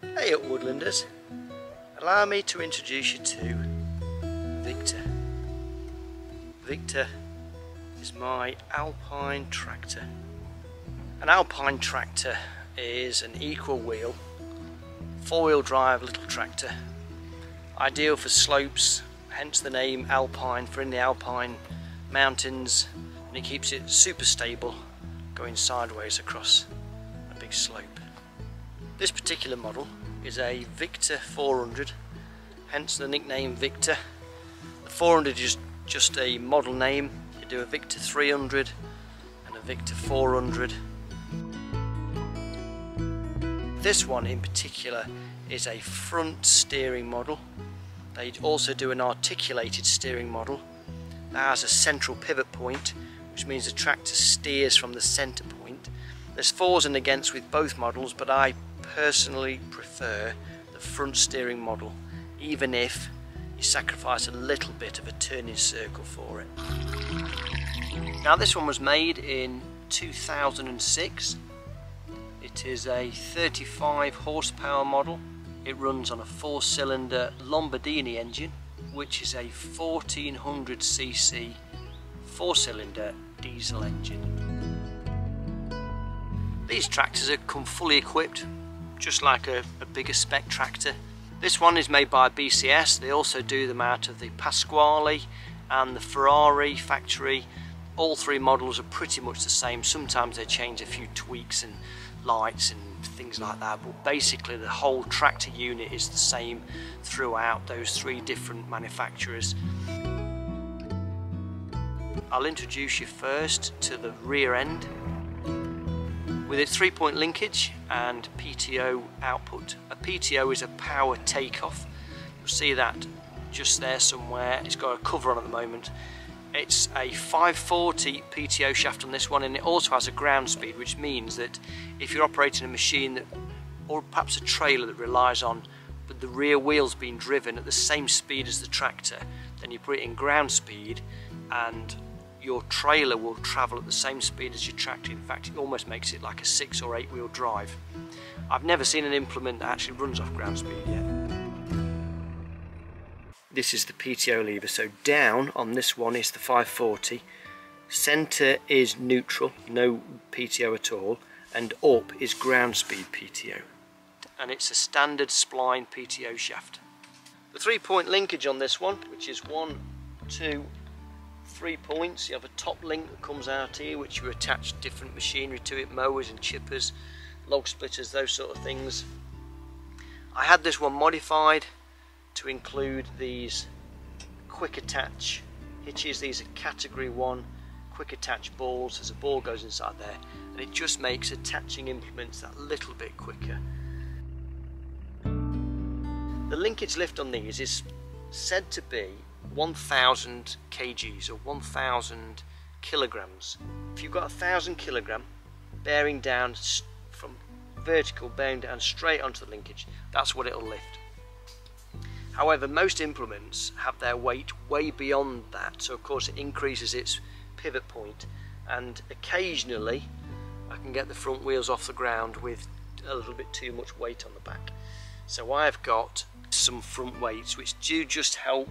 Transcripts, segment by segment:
Hey up Woodlanders, allow me to introduce you to Victor. Victor is my Alpine tractor. An Alpine tractor is an equal wheel, four wheel drive little tractor, ideal for slopes, hence the name Alpine for in the Alpine mountains and it keeps it super stable going sideways across a big slope. This particular model is a Victor 400, hence the nickname Victor. The 400 is just a model name. You do a Victor 300 and a Victor 400. This one in particular is a front steering model. They also do an articulated steering model that has a central pivot point which means the tractor steers from the centre point. There's fors and against with both models but I personally prefer the front steering model, even if you sacrifice a little bit of a turning circle for it. Now this one was made in 2006. It is a 35 horsepower model. It runs on a four cylinder Lombardini engine, which is a 1400cc four cylinder diesel engine. These tractors are come fully equipped just like a, a bigger spec tractor. This one is made by BCS, they also do them out of the Pasquali and the Ferrari factory. All three models are pretty much the same, sometimes they change a few tweaks and lights and things like that, but basically the whole tractor unit is the same throughout those three different manufacturers. I'll introduce you first to the rear end with its three point linkage and PTO output. A PTO is a power takeoff. You'll see that just there somewhere. It's got a cover on at the moment. It's a 540 PTO shaft on this one and it also has a ground speed which means that if you're operating a machine that or perhaps a trailer that relies on but the rear wheels being driven at the same speed as the tractor then you put it in ground speed and your trailer will travel at the same speed as your tractor. In fact, it almost makes it like a six or eight wheel drive. I've never seen an implement that actually runs off ground speed yet. This is the PTO lever, so down on this one is the 540, centre is neutral, no PTO at all, and up is ground speed PTO. And it's a standard spline PTO shaft. The three point linkage on this one, which is one, two, three points. You have a top link that comes out here which you attach different machinery to it, mowers and chippers, log splitters, those sort of things. I had this one modified to include these quick attach hitches. These are category one quick attach balls as a ball goes inside there and it just makes attaching implements that little bit quicker. The linkage lift on these is said to be 1000 kgs or 1000 kilograms. If you've got a thousand kilogram bearing down from vertical bearing down straight onto the linkage, that's what it'll lift. However, most implements have their weight way beyond that, so of course it increases its pivot point and occasionally I can get the front wheels off the ground with a little bit too much weight on the back. So I've got some front weights which do just help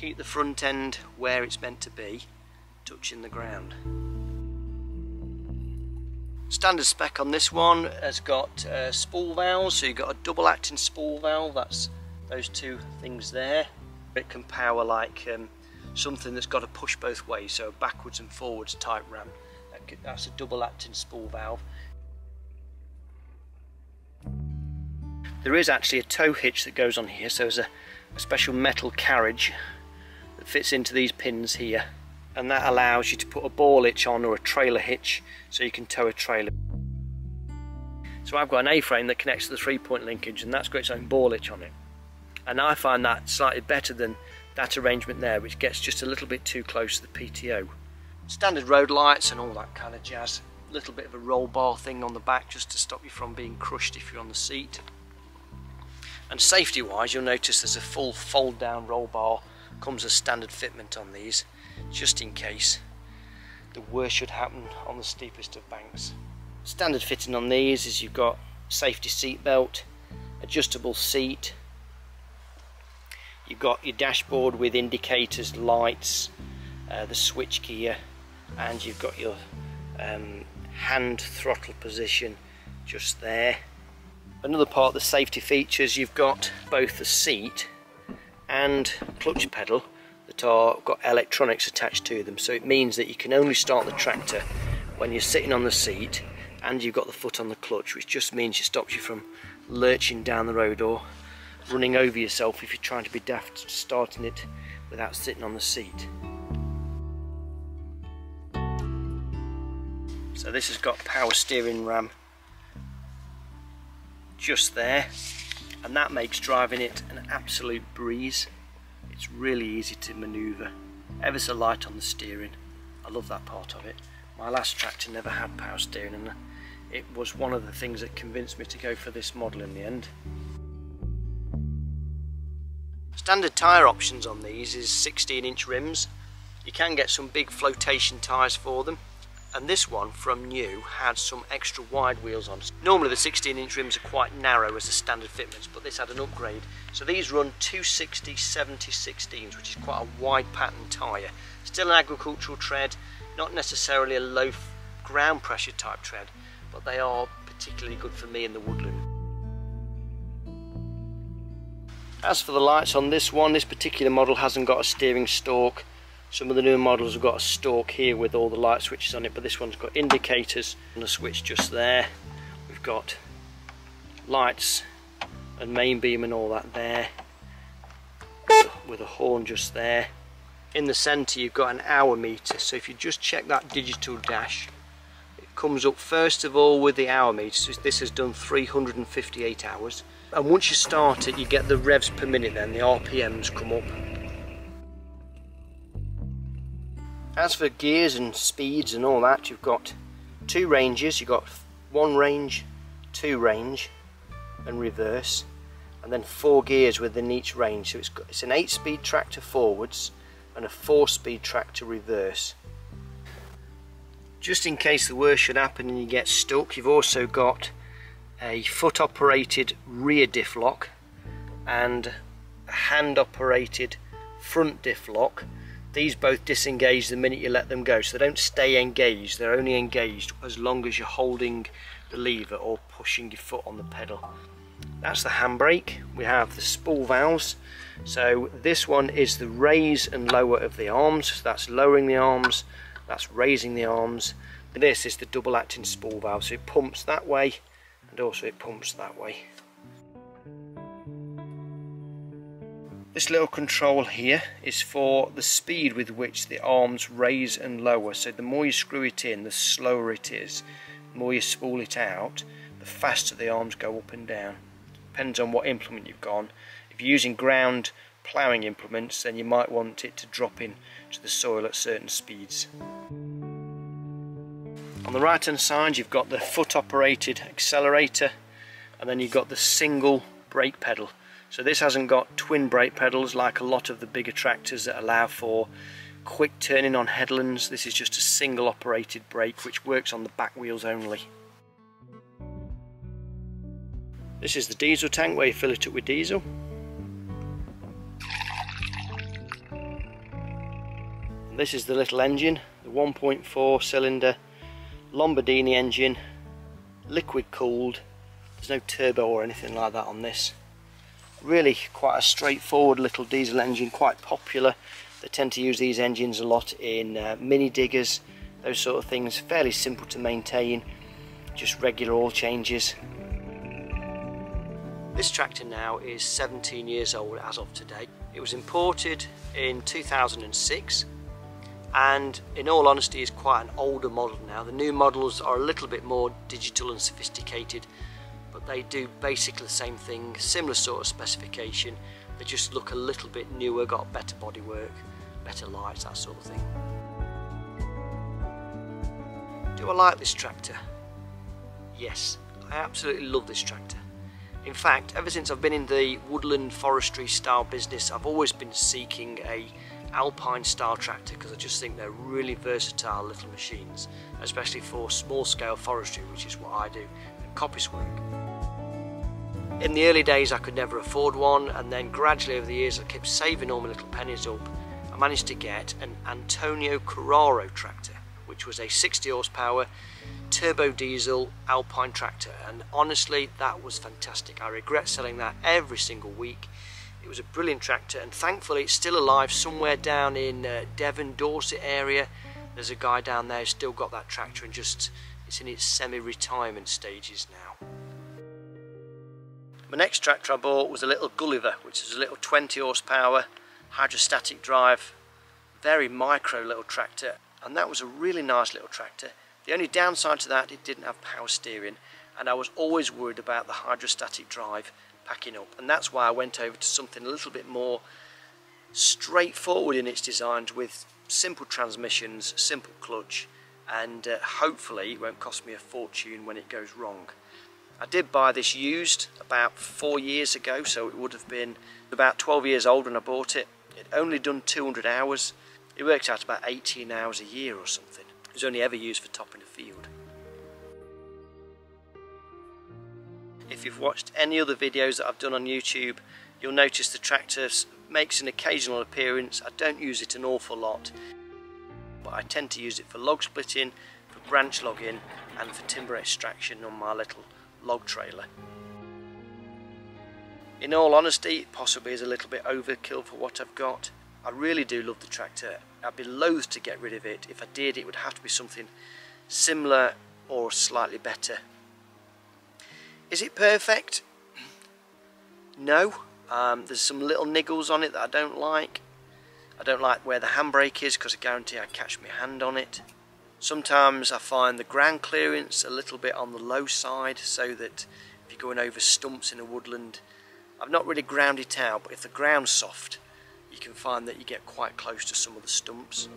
keep the front end where it's meant to be, touching the ground. Standard spec on this one has got uh, spool valves, so you've got a double acting spool valve, that's those two things there. It can power like um, something that's got to push both ways, so backwards and forwards type ram. That's a double acting spool valve. There is actually a tow hitch that goes on here, so there's a, a special metal carriage fits into these pins here and that allows you to put a ball hitch on or a trailer hitch so you can tow a trailer. So I've got an A-frame that connects to the three-point linkage and that's got its own ball hitch on it. And I find that slightly better than that arrangement there which gets just a little bit too close to the PTO. Standard road lights and all that kind of jazz. Little bit of a roll bar thing on the back just to stop you from being crushed if you're on the seat. And safety wise you'll notice there's a full fold down roll bar comes as standard fitment on these just in case the worst should happen on the steepest of banks. Standard fitting on these is you've got safety seat belt adjustable seat. You've got your dashboard with indicators, lights, uh, the switch gear, and you've got your um, hand throttle position just there. Another part of the safety features, you've got both the seat and clutch pedal that are got electronics attached to them so it means that you can only start the tractor when you're sitting on the seat and you've got the foot on the clutch which just means it stops you from lurching down the road or running over yourself if you're trying to be daft starting it without sitting on the seat. So this has got power steering ram just there and that makes driving it an absolute breeze. It's really easy to manoeuvre, ever so light on the steering. I love that part of it. My last tractor never had power steering and it was one of the things that convinced me to go for this model in the end. Standard tyre options on these is 16 inch rims. You can get some big flotation tyres for them and this one from new had some extra wide wheels on. Normally the 16 inch rims are quite narrow as the standard fitments but this had an upgrade so these run 260 70 16s which is quite a wide pattern tyre. Still an agricultural tread, not necessarily a low ground pressure type tread but they are particularly good for me in the woodland. As for the lights on this one, this particular model hasn't got a steering stalk some of the newer models have got a stalk here with all the light switches on it, but this one's got indicators and a switch just there. We've got lights and main beam and all that there with a horn just there. In the centre you've got an hour meter, so if you just check that digital dash, it comes up first of all with the hour meter, so this has done 358 hours. And once you start it, you get the revs per minute then, the RPMs come up. As for gears and speeds and all that, you've got two ranges. You've got one range, two range, and reverse, and then four gears within each range. So it's, got, it's an eight-speed tractor forwards and a four-speed tractor reverse. Just in case the worst should happen and you get stuck, you've also got a foot-operated rear diff lock and a hand-operated front diff lock these both disengage the minute you let them go, so they don't stay engaged, they're only engaged as long as you're holding the lever or pushing your foot on the pedal. That's the handbrake. We have the spool valves. So this one is the raise and lower of the arms. So that's lowering the arms, that's raising the arms. This is the double acting spool valve, so it pumps that way and also it pumps that way. This little control here is for the speed with which the arms raise and lower. So the more you screw it in, the slower it is. The more you spool it out, the faster the arms go up and down. Depends on what implement you've gone. If you're using ground ploughing implements, then you might want it to drop in to the soil at certain speeds. On the right hand side you've got the foot operated accelerator and then you've got the single brake pedal so this hasn't got twin brake pedals like a lot of the bigger tractors that allow for quick turning on headlands. This is just a single operated brake which works on the back wheels only. This is the diesel tank where you fill it up with diesel. And this is the little engine, the 1.4 cylinder Lombardini engine, liquid cooled. There's no turbo or anything like that on this really quite a straightforward little diesel engine quite popular. They tend to use these engines a lot in uh, mini diggers those sort of things fairly simple to maintain just regular oil changes. This tractor now is 17 years old as of today. It was imported in 2006 and in all honesty is quite an older model now. The new models are a little bit more digital and sophisticated but they do basically the same thing, similar sort of specification. They just look a little bit newer, got better bodywork, better lights, that sort of thing. Do I like this tractor? Yes, I absolutely love this tractor. In fact, ever since I've been in the woodland forestry style business, I've always been seeking a alpine style tractor because I just think they're really versatile little machines, especially for small scale forestry, which is what I do, and coppice work. In the early days I could never afford one and then gradually over the years I kept saving all my little pennies up. I managed to get an Antonio Carraro tractor which was a 60 horsepower turbo diesel Alpine tractor and honestly that was fantastic. I regret selling that every single week. It was a brilliant tractor and thankfully it's still alive somewhere down in uh, Devon, Dorset area. There's a guy down there who's still got that tractor and just it's in its semi-retirement stages now. My next tractor I bought was a little Gulliver which is a little 20 horsepower hydrostatic drive. Very micro little tractor and that was a really nice little tractor. The only downside to that, it didn't have power steering and I was always worried about the hydrostatic drive packing up. And that's why I went over to something a little bit more straightforward in its designs with simple transmissions, simple clutch and uh, hopefully it won't cost me a fortune when it goes wrong. I did buy this used about four years ago so it would have been about 12 years old when I bought it. It only done 200 hours. It worked out about 18 hours a year or something. It was only ever used for topping a field. If you've watched any other videos that I've done on YouTube, you'll notice the tractor makes an occasional appearance. I don't use it an awful lot, but I tend to use it for log splitting, for branch logging, and for timber extraction on my little log trailer. In all honesty, it possibly is a little bit overkill for what I've got. I really do love the tractor. I'd be loath to get rid of it. If I did, it would have to be something similar or slightly better. Is it perfect? No. Um, there's some little niggles on it that I don't like. I don't like where the handbrake is because I guarantee I catch my hand on it. Sometimes I find the ground clearance a little bit on the low side so that if you're going over stumps in a woodland, I've not really ground it out, but if the ground's soft, you can find that you get quite close to some of the stumps.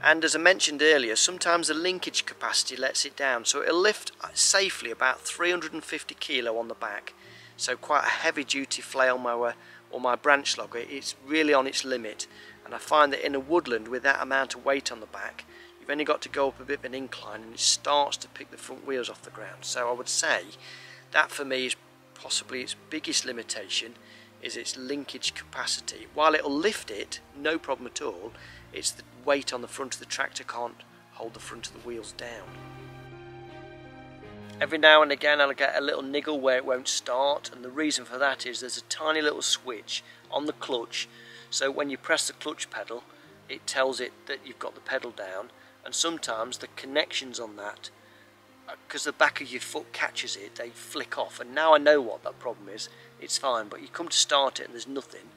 And as I mentioned earlier, sometimes the linkage capacity lets it down, so it'll lift safely about 350 kilo on the back. So quite a heavy duty flail mower or my branch logger, it's really on its limit. And I find that in a woodland with that amount of weight on the back, you've only got to go up a bit of an incline and it starts to pick the front wheels off the ground. So I would say that for me is possibly its biggest limitation is its linkage capacity. While it'll lift it, no problem at all, it's the weight on the front of the tractor can't hold the front of the wheels down. Every now and again I'll get a little niggle where it won't start and the reason for that is there's a tiny little switch on the clutch so when you press the clutch pedal it tells it that you've got the pedal down and sometimes the connections on that uh, because the back of your foot catches it, they flick off. And now I know what that problem is. It's fine, but you come to start it and there's nothing.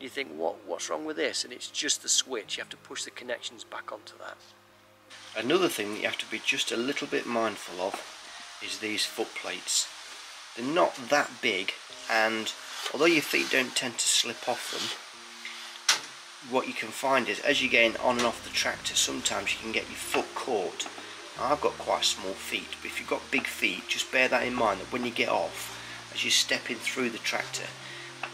You think, what? What's wrong with this? And it's just the switch. You have to push the connections back onto that. Another thing that you have to be just a little bit mindful of is these foot plates. They're not that big, and although your feet don't tend to slip off them, what you can find is as you're getting on and off the tractor, sometimes you can get your foot caught I've got quite small feet, but if you've got big feet, just bear that in mind that when you get off, as you're stepping through the tractor,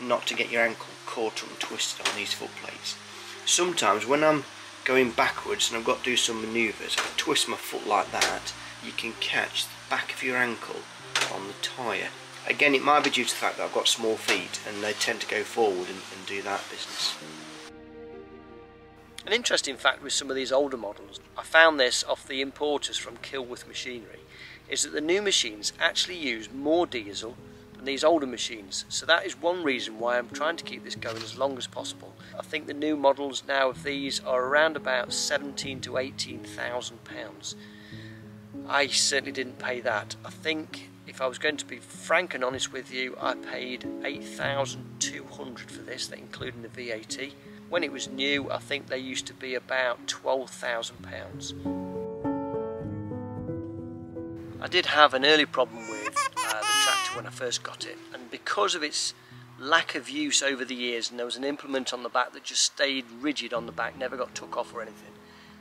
not to get your ankle caught and twisted on these foot plates. Sometimes when I'm going backwards and I've got to do some manoeuvres, I twist my foot like that, you can catch the back of your ankle on the tyre. Again, it might be due to the fact that I've got small feet and they tend to go forward and, and do that business. An interesting fact with some of these older models, I found this off the importers from Kilworth Machinery, is that the new machines actually use more diesel than these older machines. So that is one reason why I'm trying to keep this going as long as possible. I think the new models now of these are around about 17 to 18,000 pounds. I certainly didn't pay that. I think if I was going to be frank and honest with you, I paid 8,200 for this, that including the VAT. When it was new, I think they used to be about £12,000. I did have an early problem with uh, the tractor when I first got it, and because of its lack of use over the years, and there was an implement on the back that just stayed rigid on the back, never got took off or anything,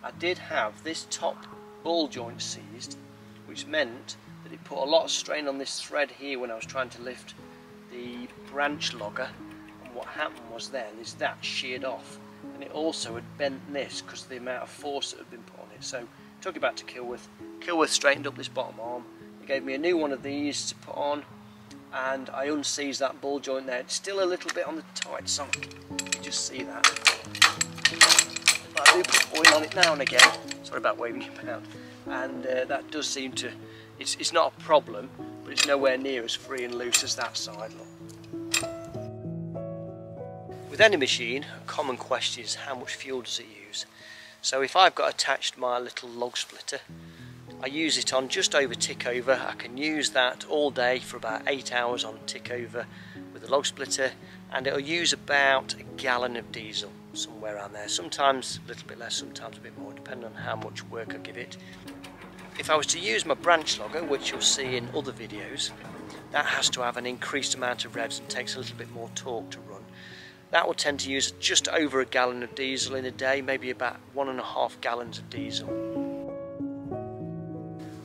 I did have this top ball joint seized, which meant that it put a lot of strain on this thread here when I was trying to lift the branch logger what happened was then is that sheared off and it also had bent this because of the amount of force that had been put on it. So took it back to Kilworth. Kilworth straightened up this bottom arm. gave me a new one of these to put on and I unseized that ball joint there. It's still a little bit on the tight side. You just see that. But I do put oil on it now and again. Sorry about waving it around. And uh, that does seem to, it's, it's not a problem, but it's nowhere near as free and loose as that side. Look. With any machine, a common question is how much fuel does it use? So if I've got attached my little log splitter, I use it on just over tick over. I can use that all day for about eight hours on tick over with the log splitter and it'll use about a gallon of diesel somewhere around there. Sometimes a little bit less, sometimes a bit more, depending on how much work I give it. If I was to use my branch logger, which you'll see in other videos, that has to have an increased amount of revs and takes a little bit more torque to. That will tend to use just over a gallon of diesel in a day, maybe about one and a half gallons of diesel.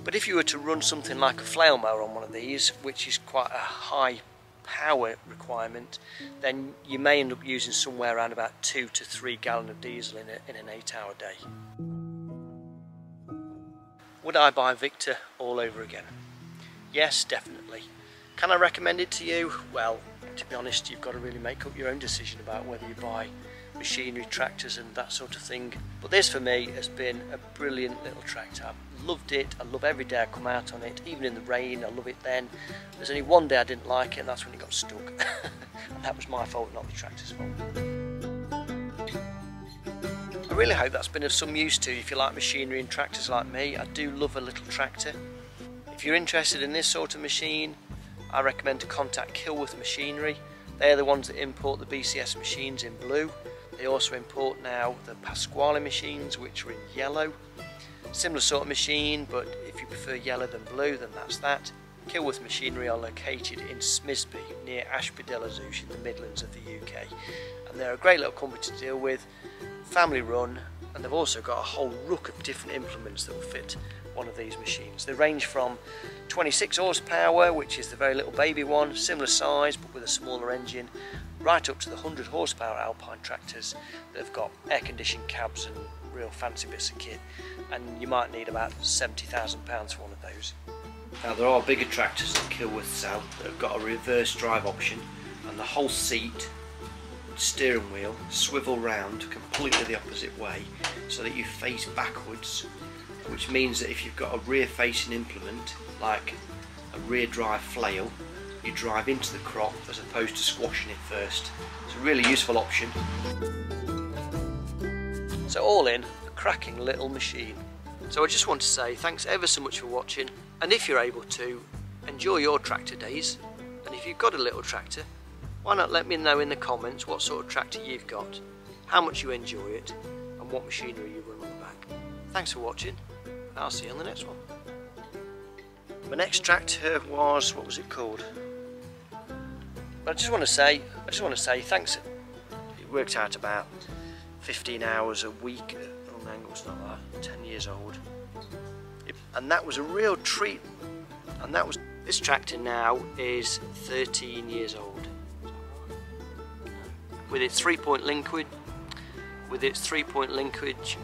But if you were to run something like a flail mower on one of these, which is quite a high power requirement, then you may end up using somewhere around about two to three gallon of diesel in, a, in an eight hour day. Would I buy Victor all over again? Yes, definitely. Can I recommend it to you? Well, to be honest, you've got to really make up your own decision about whether you buy machinery, tractors and that sort of thing. But this for me has been a brilliant little tractor. I've loved it, I love every day I come out on it, even in the rain, I love it then. There's only one day I didn't like it and that's when it got stuck. and that was my fault, not the tractor's fault. I really hope that's been of some use to you if you like machinery and tractors like me. I do love a little tractor. If you're interested in this sort of machine, I recommend to contact Kilworth Machinery. They're the ones that import the BCS machines in blue they also import now the Pasquali machines, which are in yellow. Similar sort of machine, but if you prefer yellow than blue, then that's that. Kilworth Machinery are located in Smisby, near Ashby de in the Midlands of the UK. And they're a great little company to deal with, family run, and they've also got a whole rook of different implements that will fit one of these machines. They range from 26 horsepower, which is the very little baby one, similar size but with a smaller engine, right up to the 100 horsepower Alpine tractors that have got air conditioned cabs and real fancy bits of kit and you might need about £70,000 for one of those. Now there are bigger tractors that Kilworth sell that have got a reverse drive option and the whole seat steering wheel swivel round completely the opposite way so that you face backwards which means that if you've got a rear facing implement like a rear drive flail you drive into the crop as opposed to squashing it first. It's a really useful option. So all in, a cracking little machine. So I just want to say thanks ever so much for watching and if you're able to, enjoy your tractor days and if you've got a little tractor, why not let me know in the comments what sort of tractor you've got, how much you enjoy it and what machinery you run on the back. Thanks for watching and I'll see you on the next one. My next tractor was, what was it called? But I just want to say, I just want to say thanks. It worked out about 15 hours a week. Oh, hang it's not that. 10 years old. It, and that was a real treat. And that was this tractor now is 13 years old. With its three-point linkage, with its three-point linkage